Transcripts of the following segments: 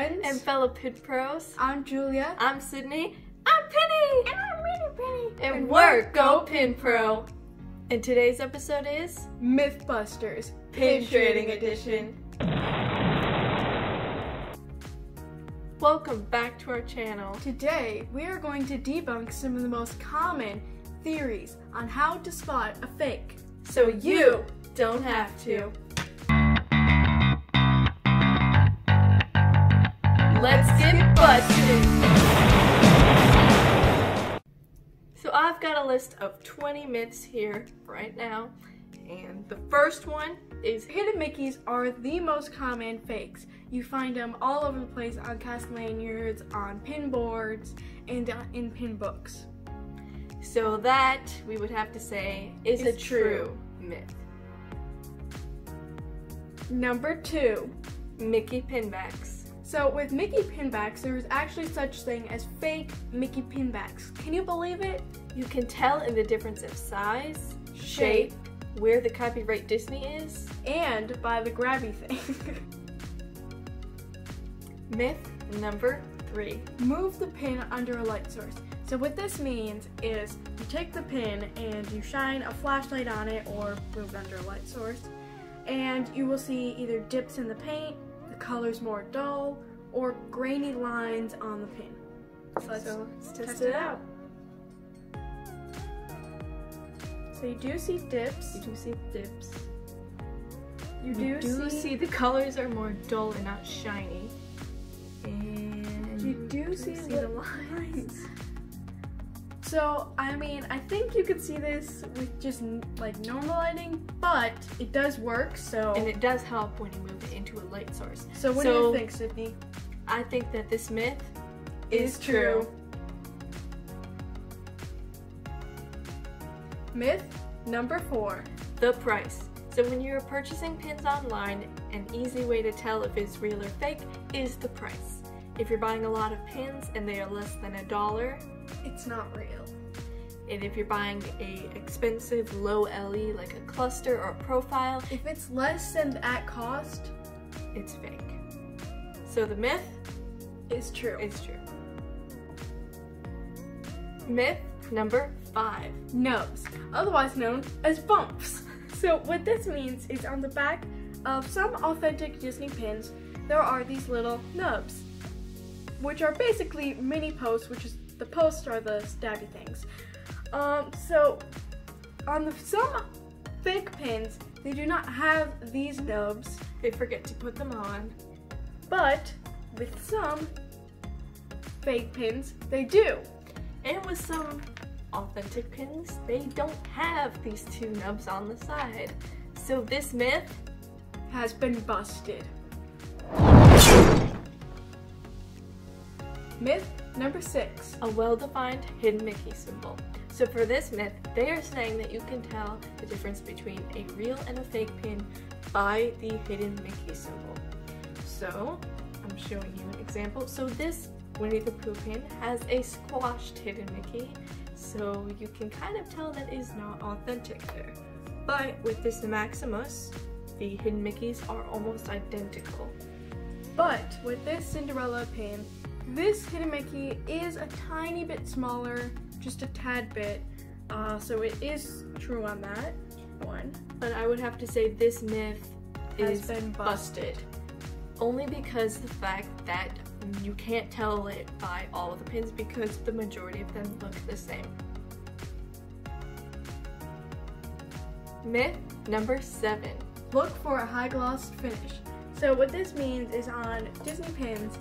friends and fellow Pin Pros. I'm Julia. I'm Sydney. I'm Pinny. And I'm really Pinny. And, we're Go Pin Pro. And today's episode is Mythbusters Pin Trading Edition. Welcome back to our channel. Today, we are going to debunk some of the most common theories on how to spot a fake. So you don't have to. Let's get busted! So I've got a list of 20 myths here right now. And the first one is Hidden Mickeys are the most common fakes. You find them all over the place on cast lanyards, on pin boards, and uh, in pin books. so that we would have to say is a true true. myth. Number two. Mickey pinbacks. So with Mickey pinbacks, there is actually such thing as fake Mickey pinbacks. Can you believe it? You can tell in the difference of size, shape, where the copyright Disney is. And by the grabby thing. Myth number three. Move the pin under a light source. So what this means is you take the pin and you shine a flashlight on it or move it under a light source and you will see either dips in the paint, color's more dull, or grainy lines on the pin. So let's, So let's test it out. So you do see dips. You do see dips. You do, You do, do see, see the colors are more dull and not shiny. And You do see the the lines. So, I mean, I think you could see this with just like normal lighting, but it does work. So, And it does help when you move it into a light source. so what do you think, Sydney? I think that this myth Is true. Myth number four. The price. So when you're purchasing pins online, an easy way to tell if it's real or fake is the price. If you're buying a lot of pins and they are less than a dollar, It's not real. and if you're buying a expensive low LE like a cluster or a profile, If it's less than that cost, it's fake. So the myth is true. is true. Myth number five. nubs, otherwise known as bumps. So what this means is on the back of some authentic Disney pins, there are these little nubs, which are basically mini posts, which is the posts are the stabby things. Um, so on the, some fake pins, they do not have these nubs, They forget to put them on. but with some fake pins, they do. And with some authentic pins, they don't have these two nubs on the side. So this myth Has been busted. Myth number six. a well-defined hidden Mickey symbol. So for this myth, they are saying that you can tell the difference between a real and a fake pin by the hidden Mickey symbol. So I'm showing you an example. So this Winnie the Pooh pin has a squashed hidden Mickey, so you can kind of tell that is not authentic there. But with this Maximus, the hidden Mickeys are almost identical. But with this Cinderella pin, this hidden Mickey is a tiny bit smaller, just a tad bit. Uh, so it is true on that one. But I would have to say this myth Has is been busted. Only because the fact that you can't tell it by all of the pins because the majority of them look the same. Myth number seven. Look for a high gloss finish. So what this means is on Disney pins,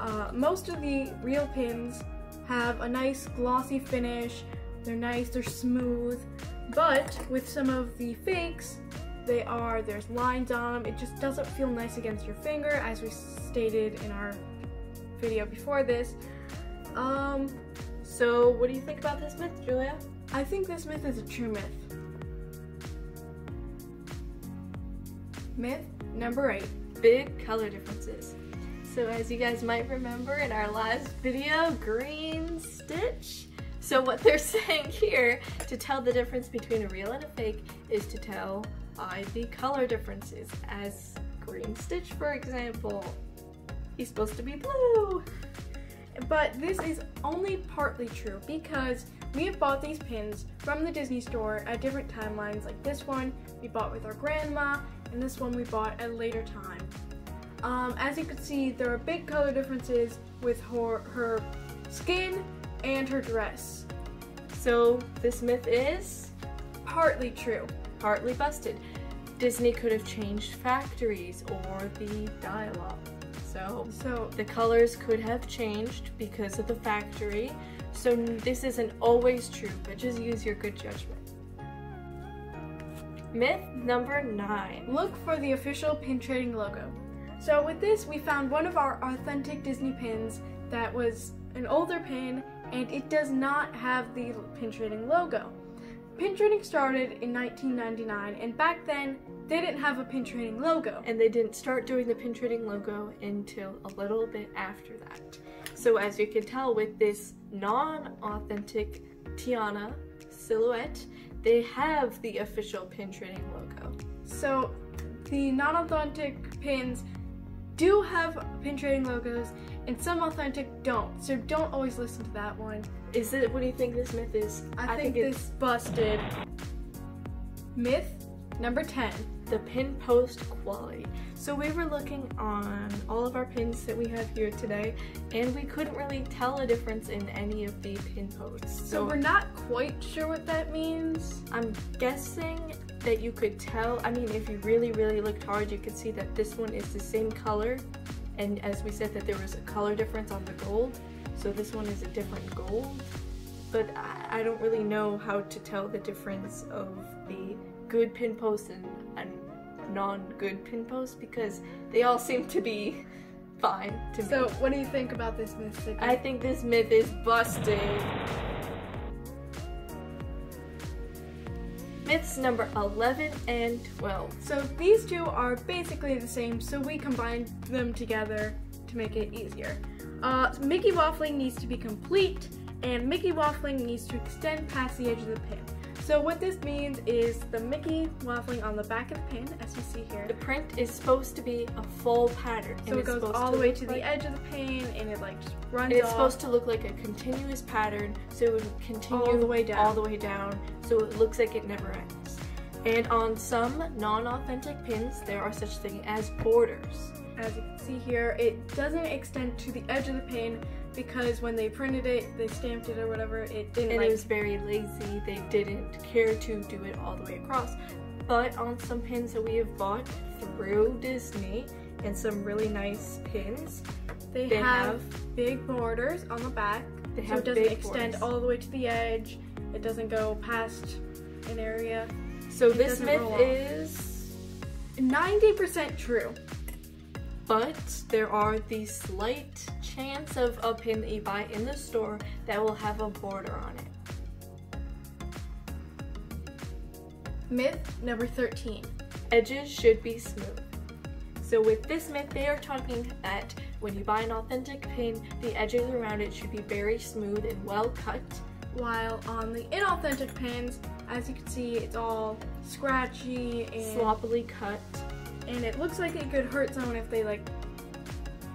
uh, most of the real pins have a nice glossy finish. They're nice, they're smooth. But with some of the fakes, they are, there's lines on them. It just doesn't feel nice against your finger as we stated in our video before this. Um, So, what do you think about this myth, Julia? I think this myth is a true myth. Myth number eight. Big color differences. So, as you guys might remember in our last video, green stitch. So, what they're saying here to tell the difference between a real and a fake is to tell by the color differences, as green stitch, for example. He's supposed to be blue. But this is only partly true because we have bought these pins from the Disney store at different timelines. Like this one we bought with our grandma, and this one we bought at a later time. Um, as you can see, there are big color differences with her, her skin and her dress. So this myth is Partly true. partly busted. Disney could have changed factories or the dialogue. So So the colors could have changed because of the factory. So this isn't always true, but just use your good judgment. Myth number nine. look for the official pin trading logo. So with this, we found one of our authentic Disney pins that was an older pin and it does not have the pin trading logo. Pin trading started in 1999 and back then they didn't have a pin trading logo. And they didn't start doing the pin trading logo until a little bit after that. So as you can tell with this non-authentic Tiana silhouette, they have the official pin trading logo. So the non-authentic pins do have pin trading logos and some authentic don't. So don't always listen to that one. Is it what do you think this myth is? I, think, it's this busted. Myth number 10. the pin post quality. So we were looking on all of our pins that we have here today and we couldn't really tell a difference in any of the pin posts. So we're not quite sure what that means. I'm guessing that you could tell, I mean if you really really looked hard you could see that this one is the same color and as we said that there was a color difference on the gold so this one is a different gold but I, I don't really know how to tell the difference of the good pin post and, and non-good pin post because they all seem to be fine to me. So what do you think about this myth? I think this myth is busted. Myths number 11 and 12. So these two are basically the same, so we combined them together to make it easier. Uh, Mickey waffling needs to be complete, and Mickey waffling needs to extend past the edge of the pin. So what this means is the Mickey waffling on the back of the pin, as you see here. The print is supposed to be a full pattern. So it goes all the way to like- the edge of the pin, and it like just runs And it's supposed to look like a continuous pattern, so it would continue All the way down. all the way down, so it looks like it never ends. And on some non-authentic pins, there are such things as borders. As you can see here, it doesn't extend to the edge of the pin because when they printed it, they stamped it or whatever, it didn't and like it was very lazy. They didn't care to do it all the way across. But on some pins that we have bought through Disney and some really nice pins, They, They have, have- big borders on the back, they so have it doesn't extend borders. all the way to the edge. It doesn't go past an area. So it this myth is, 90% true. But there are the slight chance of a pin that you buy in the store that will have a border on it. Myth number 13. Edges should be smooth. So with this myth, they are talking that when you buy an authentic pin, the edges around it should be very smooth and well cut. While on the inauthentic pins, as you can see, it's all scratchy and sloppily cut. and it looks like it could hurt someone if they like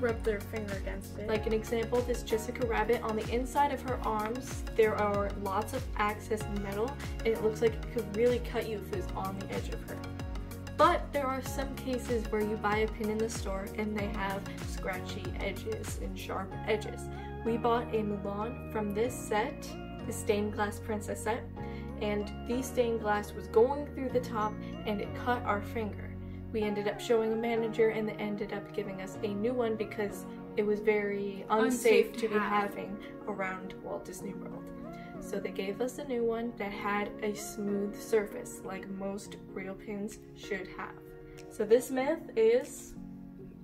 rub their finger against it. Like an example, this Jessica Rabbit, on the inside of her arms, there are lots of access metal, and it looks like it could really cut you if it was on the edge of her. But there are some cases where you buy a pin in the store and they have scratchy edges and sharp edges. We bought a Mulan from this set, the stained glass princess set, and the stained glass was going through the top and it cut our finger. We ended up showing a manager and they ended up giving us a new one because it was very unsafe, Unsafe to be have. having around Walt Disney World. So they gave us a new one that had a smooth surface like most real pins should have. So this myth is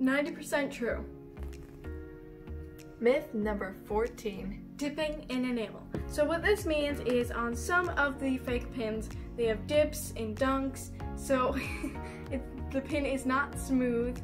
90% true. Myth number 14. dipping in enamel. So what this means is on some of the fake pins, they have dips and dunks, so it, the pin is not smooth.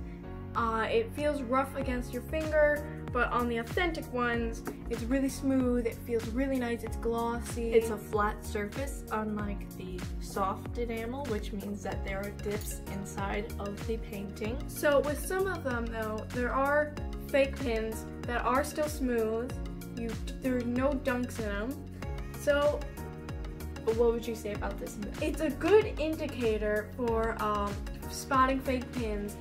Uh, it feels rough against your finger, but on the authentic ones, it's really smooth, it feels really nice, it's glossy. It's a flat surface unlike the soft enamel, which means that there are dips inside of the painting. So with some of them though, there are fake pins that are still smooth. You there's no dunks in them. So what would you say about this it's a good indicator for um, spotting fake pins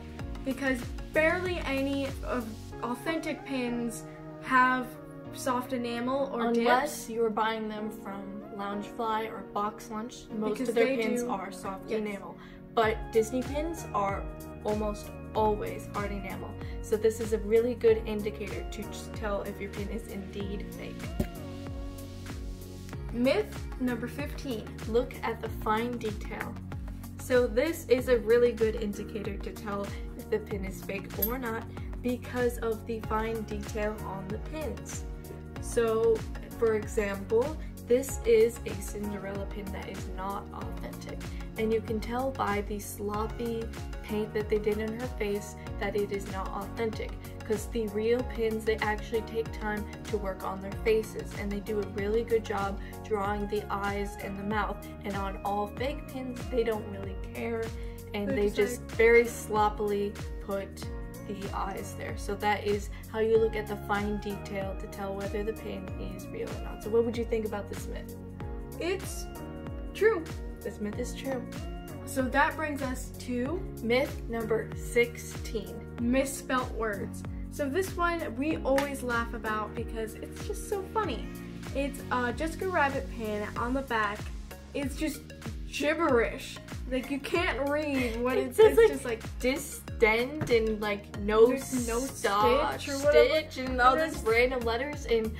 because barely any of authentic pins have soft enamel or Unless dips. you're buying them from Loungefly or Box Lunch, most Because of their pins do- are soft Yes. enamel. But Disney pins are almost always hard enamel. So this is a really good indicator to tell if your pin is indeed fake. Myth number 15. Look at the fine detail. So this is a really good indicator to tell if the pin is fake or not because of the fine detail on the pins. So for example, this is a Cinderella pin that is not authentic and you can tell by the sloppy paint that they did in her face that it is not authentic because the real pins they actually take time to work on their faces. And they do a really good job drawing the eyes and the mouth. And on all fake pins they don't really care. And They're they just just very sloppily put the eyes there. So that is how you look at the fine detail to tell whether the pin is real or not. So what would you think about this myth? It's true. This myth is true So that brings us to myth number 16 misspelt words. So this one we always laugh about because it's just so funny. It's uh, Jessica Rabbit pin on the back. It's just gibberish. Like you can't read what It it's, says, it's like, just like distend and like no, no stop, stitch or whatever. stitch and all these random letters and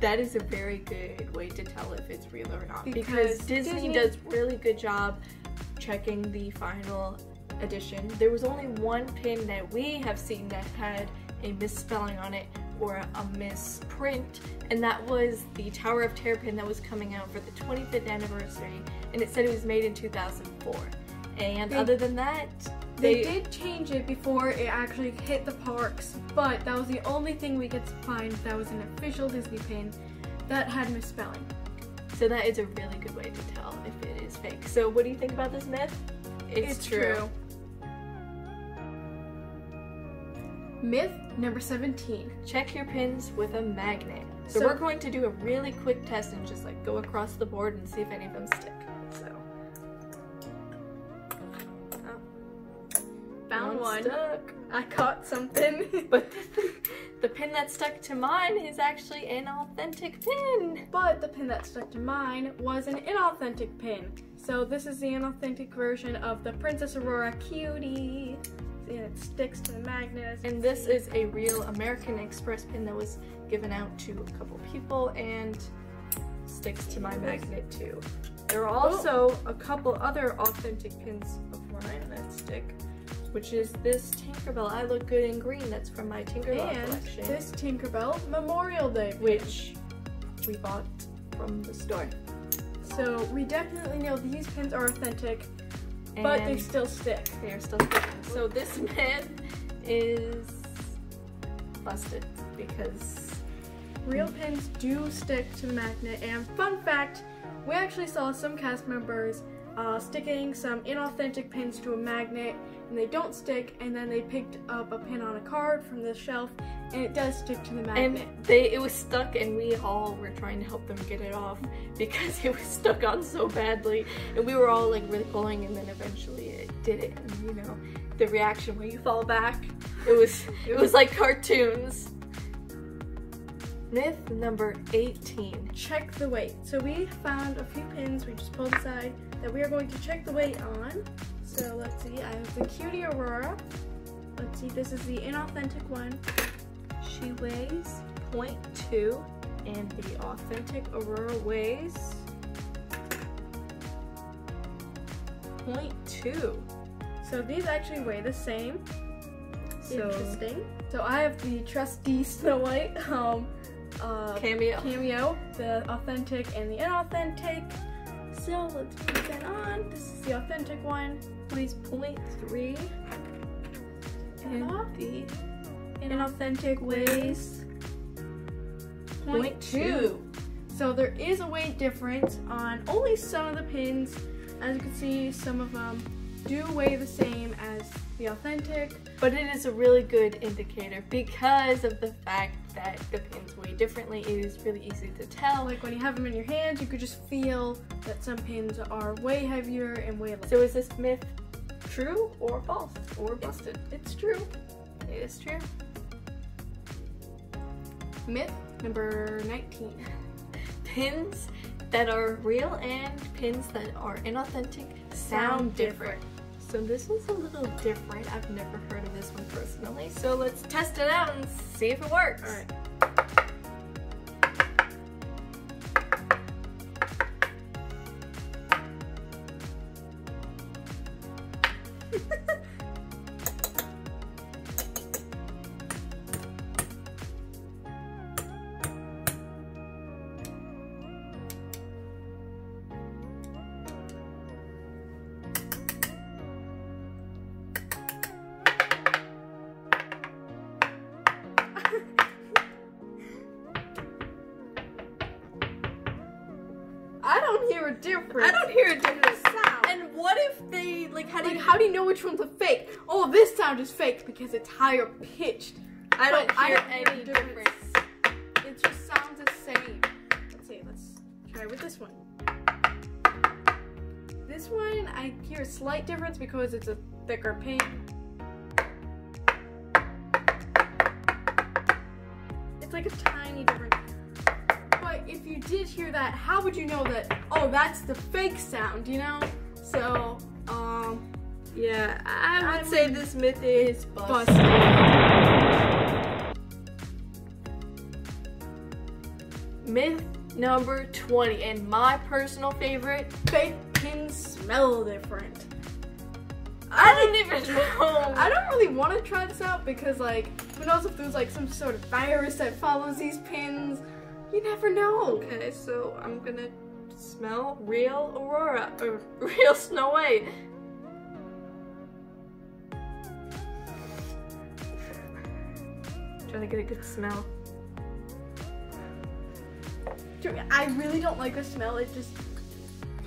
that is a very good way to tell if it's real or not because, Because Disney, Disney- does really good job checking the final edition. There was only one pin that we have seen that had a misspelling on it or a misprint and that was the Tower of Terror pin that was coming out for the 25th anniversary and it said it was made in 2004. And other than that, they, did change it before it actually hit the parks, but that was the only thing we could find that was an official Disney pin that had misspelling. So that is a really good way to tell if it is fake. So what do you think about this myth? It's true. Myth number 17. Check your pins with a magnet. So, So- we're going to do a really quick test and just like go across the board and see if any of them stick. Found one. stuck. I caught something. But the pin that stuck to mine is actually an authentic pin. but the pin that stuck to mine was an inauthentic pin. So this is the inauthentic version of the Princess Aurora cutie. And it sticks to the magnet. And this is a real American Express pin that was given out to a couple people and sticks to my magnet too. There are also oh. a couple other authentic pins of mine that stick, which is this Tinkerbell I Look Good in Green that's from my Tinkerbell and collection, this Tinkerbell Memorial Day which we bought from the store. So we definitely know these pins are authentic, but they still stick. they are still sticking. So this myth is busted because Real pins do stick to the magnet, and fun fact, we actually saw some cast members uh, sticking some inauthentic pins to a magnet, and they don't stick, and then they picked up a pin on a card from the shelf, and it does stick to the magnet. And they it was stuck and we all were trying to help them get it off because it was stuck on so badly. And we were all like really pulling and then eventually it did it. And you know, the reaction when you fall back, it was it was like cartoons. Myth number 18. check the weight. So we found a few pins we just pulled aside that we are going to check the weight on. So let's see, I have the Cutie Aurora. Let's see, this is the inauthentic one. She weighs 0.2 and the authentic Aurora weighs 0.2. So these actually weigh the same. So Interesting. So I have the trusty Snow White um, uh, cameo. cameo, the authentic and the inauthentic. So let's put that on. This is the authentic one. weighs 0.3 and the Inauthentic weighs 0.2. So there is a weight difference on only some of the pins. As you can see, some of them do weigh the same as the authentic. But it is a really good indicator because of the fact that the pins weigh differently. It is really easy to tell. Like when you have them in your hands, you could just feel that some pins are way heavier and way lighter. So is this myth true or false or busted? It's true. It is true. Myth number 19. Pins that are real and pins that are inauthentic sound different. So this is a little different. I've never heard of this one personally. So let's test it out and see if it works. All right. sound is fake because it's higher pitched. I don't But I hear don't any difference. difference. It just sounds the same. Let's see, let's try with this one. This one, I hear a slight difference because it's a thicker pin. It's like a tiny difference. But if you did hear that, how would you know that, oh, that's the fake sound, you know? So, um, Yeah, I would I'm say this myth is busted. Myth number 20, and my personal favorite. Fake pins smell different. I don't even know. I don't really want to try this out because, like, who knows if there's like some sort of virus that follows these pins? You never know. Okay, so I'm gonna smell real Aurora or real Snow White. Trying to get a good smell. I really don't like the smell. It just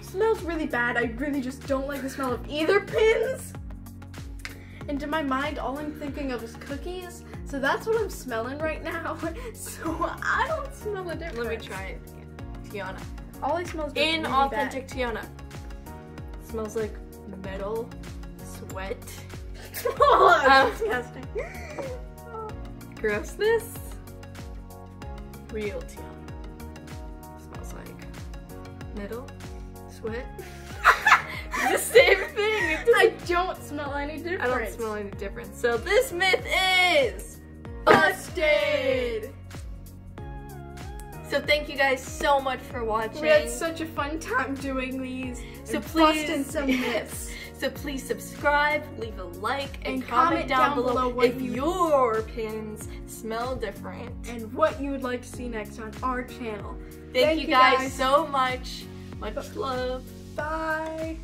smells really bad. I really just don't like the smell of either pins. And to my mind, all I'm thinking of is cookies. So that's what I'm smelling right now. So I don't smell a difference. Let me try it. Again. Tiana. All I smell is just really Inauthentic Tiana. Smells like metal, sweat, oh, Um, disgusting. Grossness. Real Tiana. Smells like middle sweat. the same thing. I don't smell any difference. I don't smell any difference. So this myth is busted. So thank you guys so much for watching. We had such a fun time doing these. So please- some myths. So please subscribe, leave a like, and, And comment, comment down, down below, below if you- your pins smell different. and what you would like to see next on our channel. Thank, Thank you you guys, guys. so much. Much love. Bye.